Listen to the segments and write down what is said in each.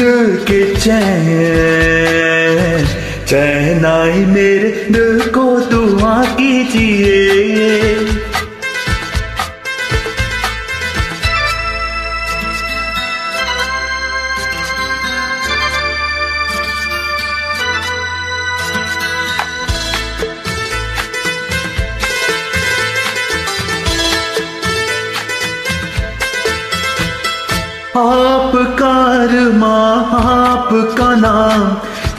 दिल के चैन चैन आई मेरे दिल आपका अरमां, आपका नाम,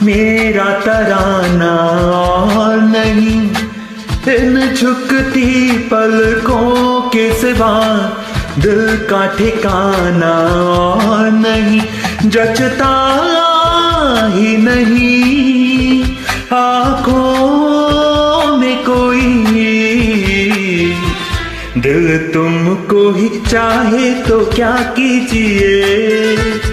मेरा तराना और नहीं। इन झुकती पलकों के सिवा, दिल का ठिकाना और नहीं। जचता ही नहीं, आँखों दिल तुमको ही चाहे तो क्या कीजिए?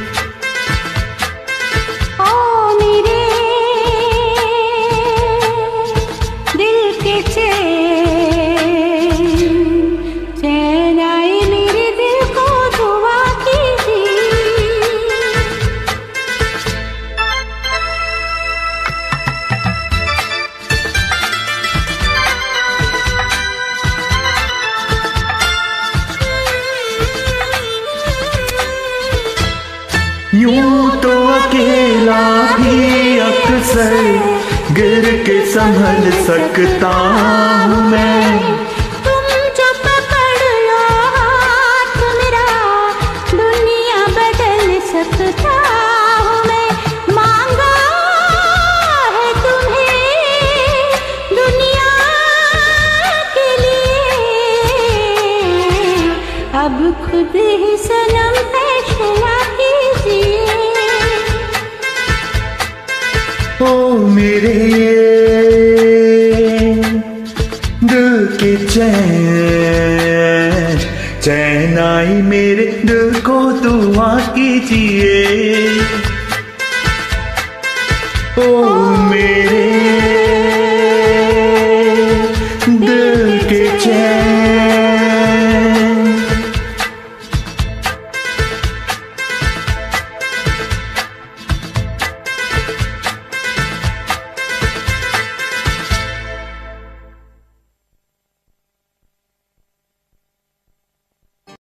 यूँ तो अकेला भी अक्सर गिर के संभल सकता हूँ मैं। ओ मेरे दिल के चैन। चैन आई मेरे दिल को दुआ कीजिए। ओ मेरे